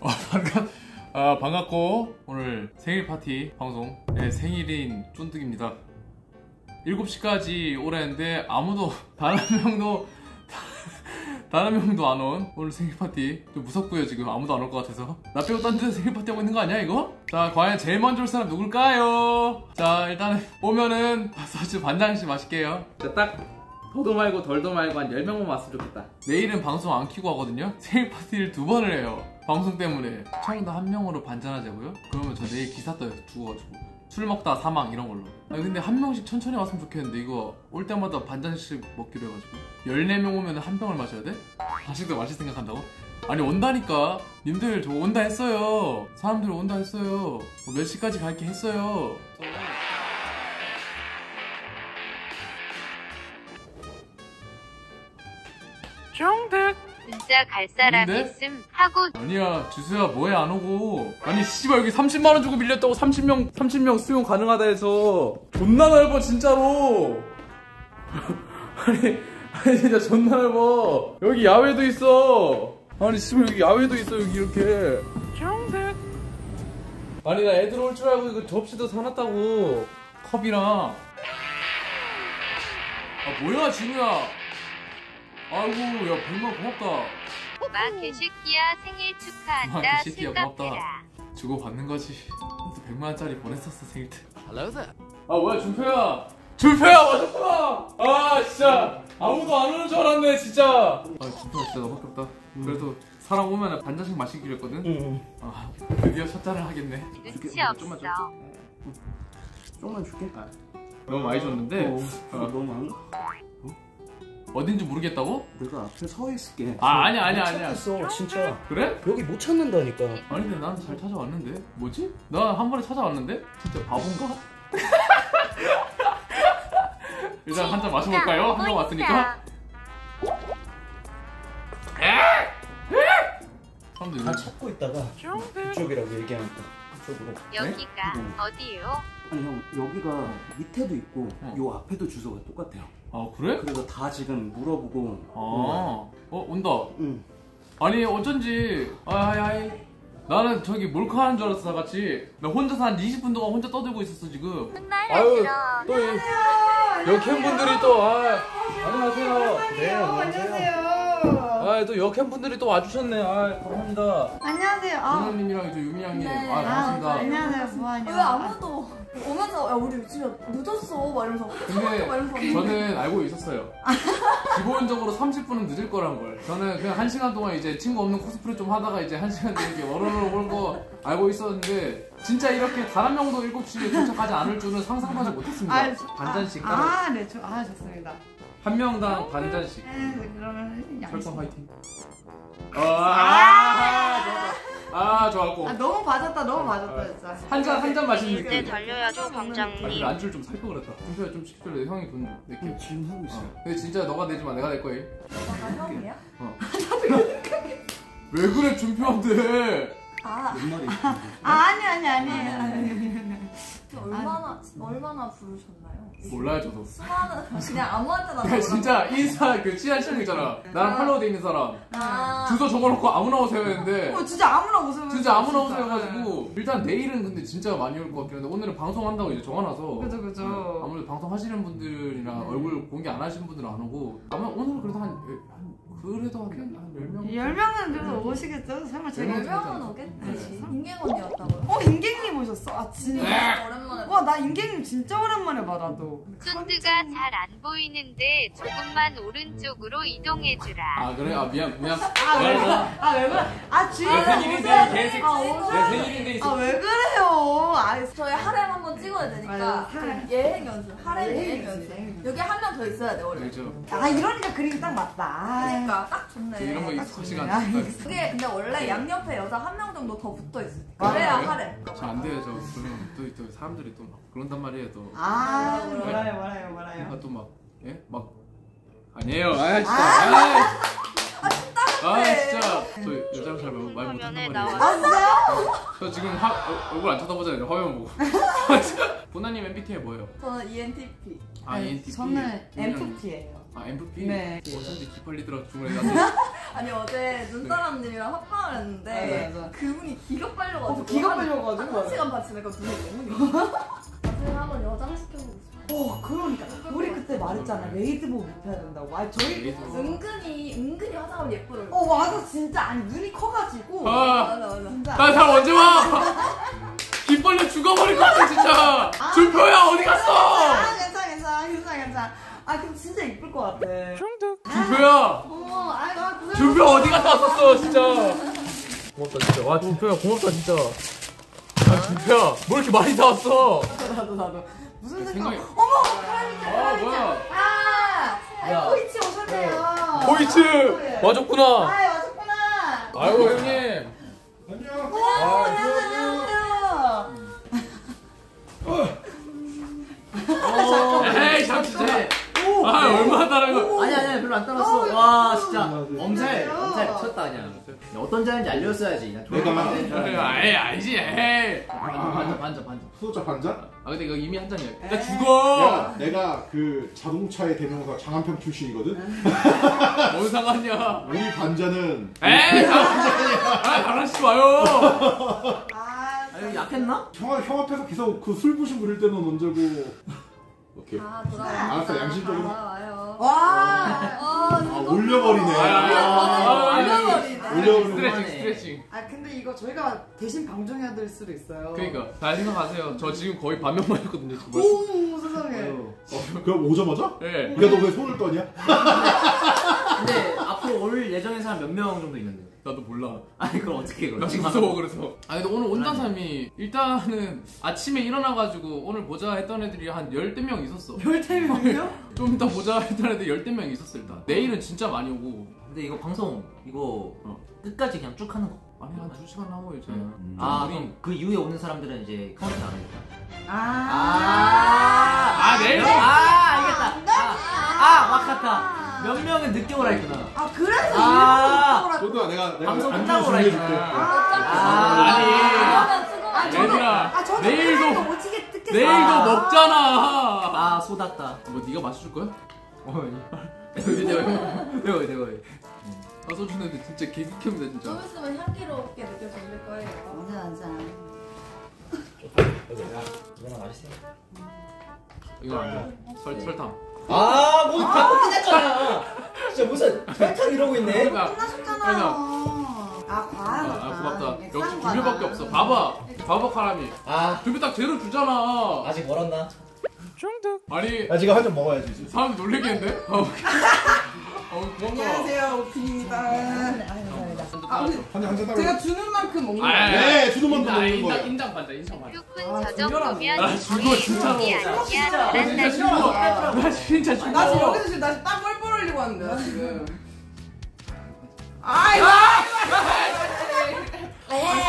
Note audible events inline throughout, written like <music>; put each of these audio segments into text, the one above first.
어, 반갑, 아, 반갑고 오늘 생일 파티 방송. 네, 생일인 쫀득입니다. 7시까지 오랬는데 아무도 <laughs> 단 한 명도 <laughs> 단 한 명도 안 온 오늘 생일 파티. 좀 무섭고요 지금. 아무도 안 올 것 같아서. 나 빼고 딴 데서 생일 파티 하고 있는 거 아니야 이거? 자 과연 제일 먼저 올 사람 누굴까요? 자 일단 오면은 사실 반 잔씩 마실게요. 자 딱 더도 말고 덜도 말고 한 10명만 왔으면 좋겠다. 내일은 방송 안 키고 하거든요. 생일 파티를 두 번을 해요 방송 때문에 시청자 한 명으로 반 잔 하자고요? 그러면 저 내일 기사 떠요 죽어가지고. 술 먹다 사망 이런 걸로. 아니 근데 한 명씩 천천히 왔으면 좋겠는데 이거 올 때마다 반잔씩 먹기로 해가지고. 14명 오면 한 병을 마셔야 돼? 아직도 마실 생각한다고? 아니 온다니까. 님들 저 온다 했어요. 사람들 온다 했어요. 뭐몇 시까지 갈게 했어요 진짜 갈 사람 근데? 있음 하고 아니야 주수야 뭐해 안 오고. 아니 씨발 여기 30만원 주고 밀렸다고 30명 30명 수용 가능하다 해서 존나 넓어 진짜로. <laughs> 아니 아니 진짜 존나 넓어. 여기 야외도 있어. 아니 씨발 여기 야외도 있어 여기 이렇게. 아니 나 애들 올 줄 알고 이거 접시도 사놨다고. 컵이랑. 아 뭐야 진우야 아이고 야 백만 고맙다 마 개새끼야 생일 마, 축하한다 개새끼야, 술값해라 주고 받는 거지. 또 100만 원짜리 보냈었어 생일 때. 아 뭐야 준표야. 준표야 와줬구나. 아 진짜 아무도 안 오는 줄 알았네 진짜. 아 준표가 진짜 너밖에 없다. 그래도 사람 오면 반 잔씩 마시기로 했거든. 응. 아 드디어 첫 잔을 하겠네. 눈치 없어 좀만 줘. 조금만 줄게. 아, 너무 많이 줬는데 어, 어. 너무 많아? 어딘지 모르겠다고? 내가 앞에 서 있을게. 아, 아니야, 아니야, 아니야. 찾겠어, 진짜. 그래? 여기 못 찾는다니까. 아니 근데 난 잘 찾아왔는데 뭐지? 나 한 번에 찾아왔는데? 진짜 바본가? <laughs> 일단 한 잔 마셔볼까요? 한명 왔으니까 사람들 다왜 찾고 있다가 이쪽이라고 얘기하니까 이쪽으로. 여기가 응. 어디요? 아니 형 여기가 밑에도 있고 어. 요 앞에도 주소가 똑같아요. 아 그래? 그래서 다 지금 물어보고. 아, 어 온다 응. 아니 어쩐지 아이 아이 나는 저기 몰카 하는 줄 알았어 다 같이 나 혼자서 한 20분 동안 혼자 떠들고 있었어 지금 아유 또 이- 여캠 분들이 또 아, 안녕하세요 네 안녕하세요. 아또 여캠 분들이 또 와주셨네 아 감사합니다 안녕하세요. 아, 누나님이랑 저 유미 양님 네. 아 아, 반갑습니다 안녕하세요. 뭐하냐. 왜 아무도 야 우리 집에 늦었어 막 이러면서 근데 막 이러면서. 저는 알고 있었어요 기본적으로 30분은 늦을 거란 걸 저는 그냥 1시간 동안 이제 친구 없는 코스프레 좀 하다가 이제 1시간 뒤에 이렇게 워러러러 볼거 알고 있었는데 진짜 이렇게 단한 명도 7시에 도착하지 않을 줄은 상상하지 못했습니다 아, 반잔씩 아, 따로 아, 네, 저, 아, 좋습니다. 한 명당 반잔씩 네, 네, 그러면. 철권 화이팅 아, 아, 좋았다. 아 좋았고 아, 너무 봐줬다, 너무 봐줬다, 진짜. 한 잔 한 잔 마시는 이제 느낌 달려야죠 아니 광장님 안줄 좀 그랬다 준표야 좀 시켜줄래 형이 돈 낼게 응, 지금 하고 있어. 어. 근데 진짜 너가 내지 마 내가 낼 거야 아 형이야? 왜 그래 준표한테 아몇 마리? 아, 아니, 아니, 아니. 아니, 아니. 얼마나 얼마나 부르셨나요? 몰라요 저도. 수많은 <laughs> 그냥 아무한테나 야 진짜 인스타 그 친한 친구 있잖아. 나랑 팔로우 돼 있는 사람. 아. 주소 적어놓고 아무나 오세요 했는데. 어, 진짜 아무나 오세요. 진짜 아무나 오세요 해가지고. 일단 내일은 근데 진짜 많이 올 것 같긴 한데 오늘은 방송한다고 이제 정해놔서. 그죠, 그죠. 어, 아무래도 방송 하시는 분들이랑 네. 얼굴 공개 안 하시는 분들은 안 오고. 아마 오늘은 그래도 한, 한 그래도 한, 한 10명? 열 명은 그래도 오시겠죠? 설마 제가. 열몇 명? 명은 오겠지 네. 인갱 언니였다고요? 어, 인갱님 오셨어. 아, 진짜. 오랜만에 와, 나 인갱님 진짜 오랜만에 봐, 나도. 쫀드가 잘 안 보이는데 조금만 오른쪽으로 이동해주라 아 그래? 아 미안 미안 아, 왜 그래? 아, 왜 그래? 아, 주인. 내 생일인데 이 개새끼 아, 생일인데 이 아, 왜 그래요? 아, 저희 하렘 한번 찍어야 되니까. 그 예행 연습 하렘 예행 예행 연습. 여기 한 명 더 있어야 돼 원래 그렇죠 아, 이러니까 그림이 딱 맞다. 아, 그러니까 딱저 이런 좋네. 거 시간 아, 그게. 근데 원래 양옆에 여자 한 명 정도 더 붙어 있어 아, 그래야 그래요? 하렘 저안 돼요 저. 그러면 또, 또 사람들이 또 막 그런단 말이에요 또. 아, 뭐라고요? 뭐라요, 뭐라요, 뭐라요. 내가 또막 예? 막 아니에요. 아 진짜. 아, 아 진짜. 저 여자랑 잘 말- 못한단 말이에요. 나와. 아, 진짜요? 저 지금 화, 어, 얼굴 안 쳐다보잖아요 화면 보고. <laughs> 보나님 MBTI 뭐예요? 저는 ENTP 아 ENTP 저는 MFP예요. 아 MVP? 네. 어쩐지 기빨리더라 중간에 나도 <laughs> 아니 어제 눈사람님이랑 합방을 했는데 맞아, 맞아. 그분이 기가 빨려가지고 어, 기가 한- 빨려가지고. 한 시간 반 지내고 눈이 너무 나중에 한번 여장 시켜보고 싶어 어 그러니까 우리 그때 말했잖아 레이드복 입혀야 된다고. 아 저희 레이드복. 은근히 은근히 화장하면 예뻐요 어 맞아 진짜 아니 눈이 커가지고 아. 맞아 맞아 진짜. 나잘 언제 와? <laughs> 기빨려 죽어버릴 것 같아 진짜 준표야 어디 갔어? 아 아. 아 근데 진짜 이쁠 것 같아. 준표야! 어머 아이고 아, 준표 어디 갔다 왔었어 진짜? 고맙다 진짜. 와 준표야 고맙다 진짜. 아 준표야 뭐 이렇게 많이 사왔어? 나도 나도. 무슨 생각? 생각이- 어머 카라미짱 아 뭐야? 아 야. 코이치 오셨네요. 보이츠 맞았구나. 아 맞았구나. 아이고 형님 어떤 자인지. 그냥 내가 졸라 에이 알지 에이 반전 반전 반전. 수호자 반장? 아 근데 이거 이미 한 잔이야 나 죽어 야, 내가 그 자동차의 대명사 장한평 출신이거든. 뭔 상관이야 우리 반자는 에이 아 잘하시지 마요 아 약했나? 형, 형 앞에서 계속 그 술 부심 부릴 때는 언제고. 오케이. 아 돌아와 알았어, 양심적으로. 와요 와. 아 올려버리네. 아, 올려버리네. 올려버리네. 스트레칭 스트레칭 아 근데 이거 저희가 대신 방종해야 될 수도 있어요. 그러니까 잘 생각하세요 저 지금 거의 반명만 했거든요 지금 벌써 오 세상에. 어, 그럼 오자마자? 예야너 왜 손을 떠냐? 근 데 앞으로 올 예정인 사람 몇 명 정도 있는데. 나도 몰라 아니 그걸 어떻게 그걸? 나 지금 무서워 그래서 아 근데 오늘 온단 사람이 일단은 아침에 일어나가지고 오늘 보자 했던 애들이 한 열댓 명 있었어 열대 명이요? <laughs> 좀 이따 보자 했던 애들 열댓 명 있었어 일단 내일은 진짜 많이 오고 근데 이거 방송 이거 어. 끝까지 그냥 쭉 하는 거. 아니 한 2시간 하고 이제 아 우리- 그럼 그 이후에 오는 사람들은 이제 카운트 안 하겠다. 아. 아, 내일? 아 알겠다. 아, 아 와카타. 몇 명은 늦게 오라 했구나. 아 그래서 아. 저도야 내가 내가 방송 안주 끝나고 오라 준비해줄게. 했구나. 아. 아니 아, 저도- 얘들아 아 저도 내일도 내일도 아. 먹잖아 아 쏟았다. 뭐 네가 마셔줄 거야? 어이. <laughs> 내가 내가 내가 나 소주는데 진짜 개극혐이다 좀 진짜 있으면 향기롭게 느껴질 거예요 맞아 맞아. 이거나 맛있어. 이거 아니야 설, 설탕 아, 뭐 방금 끝났잖아. 진짜 이러고 있네. 그러니까 끝나셨잖아요. 아 아, 과하다. 아 고맙다 역시 준표밖에 없어 봐봐 봐봐 카람이 아, 준표 딱 제대로 주잖아 아직 멀었나? 아니 야 지금 한잔 먹어야지. 이제. 사람 놀래겠는데? 어, <laughs> 어 고맙다 안녕하세요 오핀입니다. 아, 한잔. 제가 주는 만큼 먹는 아, 거예요. 네, 주는 만큼 인당, 먹는 거예요. 인당 반자 인당 아, 저 정렬하네. 정도면 아, 죽어, 진짜로. 이 아니야 진짜. 죽어 나 진짜 죽어 나 지금 여기서 지금 나땀 뻘뻘 흘리고 왔는데 나 지금. 아이고.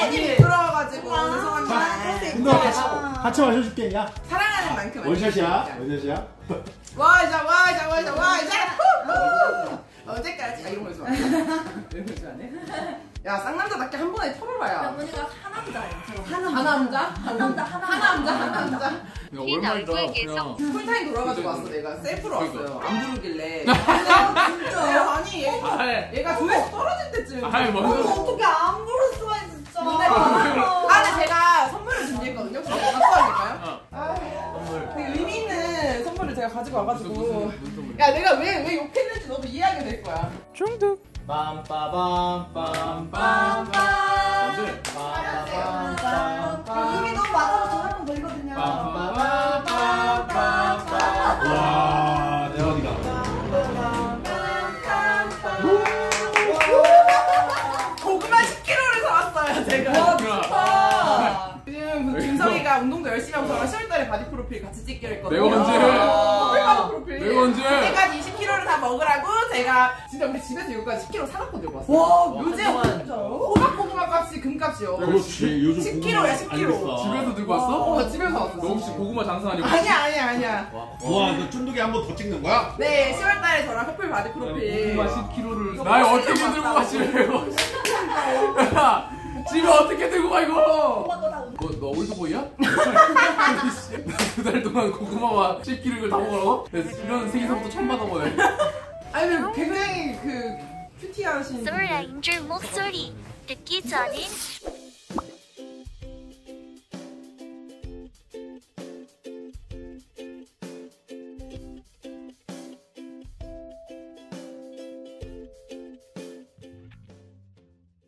손님이 들어와가지고 죄송합니다. 같이 같이 마셔줄게. 야 사랑하는 만큼. 원샷이야. 원샷이야. 와자 와자 와자 와자. 후! 언제까지? 아 이런 거 좋아. 이런 거 좋아하네. 야 쌍남자답게 한 번에 털어봐야. 어머니가 하남자예요 하남자? 하남자 하남자 하남자 얼마나 그냥 풀타임 돌아가지고 왔어 내가 셀프로 그러니까. 왔어요 안 부르길래 <laughs> 진짜 아니 얘, 아이 얘가 조회수 떨어질 때쯤 어머 뭔 어떻게 안 부를 수가 있어 진짜. 근데 아 근데 제가 선물을 준비했거든요 혹시 제가 갖고? 선물. 되게 의미 있는 선물을 제가 가지고 와가지고 무슨 무슨 선물 야 내가 왜 왜 욕했는지 너도 이해하게 될 거야 빰빠밤 빰빰빰. 안돼 빰빠밤 음이 너무 한번 돌리거든요. 와 대박이다. 열심히 하고 저랑 10월달에 바디 프로필 같이 찍기로 했거든요 내가 언제? 커플 바디 프로필 내가 언제? 그때까지 20kg를 다 먹으라고 제가 진짜 우리 집에서 여기까지 10kg 사갖고 들고 왔어요 와 요즘 한동안 호박 고구마 값이 금값이요 그렇지. 요즘 10kg야 10kg 집에서 들고 왔어? 어 집에서 왔어 너 혹시 고구마 장사 아니고? 아니야 아니야 아니야 와, 너 쫀득이 한 번 더 찍는 거야? 네 10월달에 저랑 커플 바디 프로필 고구마 10kg를 날 어떻게 들고 가시래요? <laughs> 야, 집에 어떻게 들고 가 이거? 오빠 거다 오늘. 뭐, 너 올드보이야? 두달 <laughs> 동안 고구마와 씹기를 다 먹으라고? 이런 생일선부터 처음 받아보네. 아니 근데 굉장히 그 큐티하신. 솔라인 줄 목소리 듣기 전엔